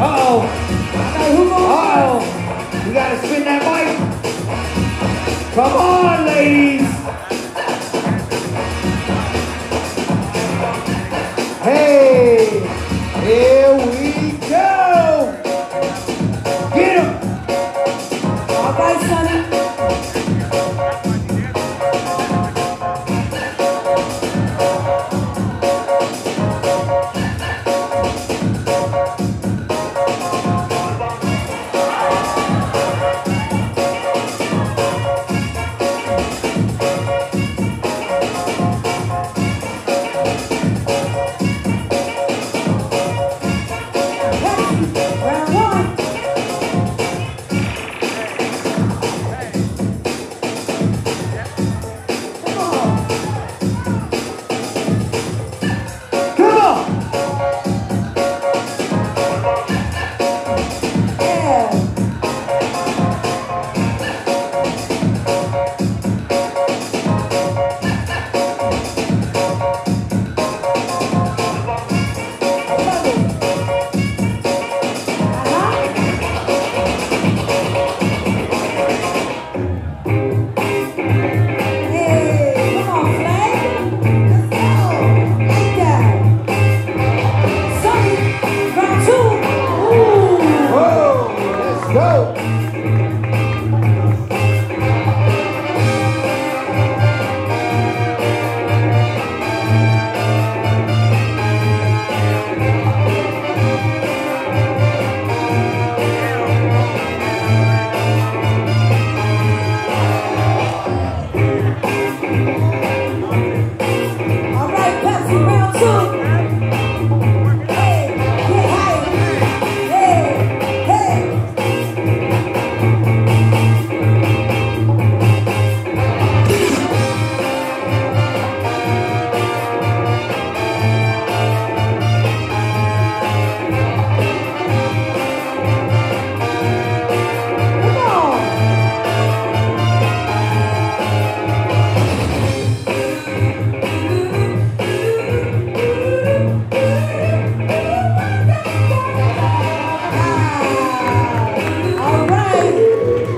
Uh-oh. Uh-oh. You gotta spin that mic. Come on, ladies. Hey.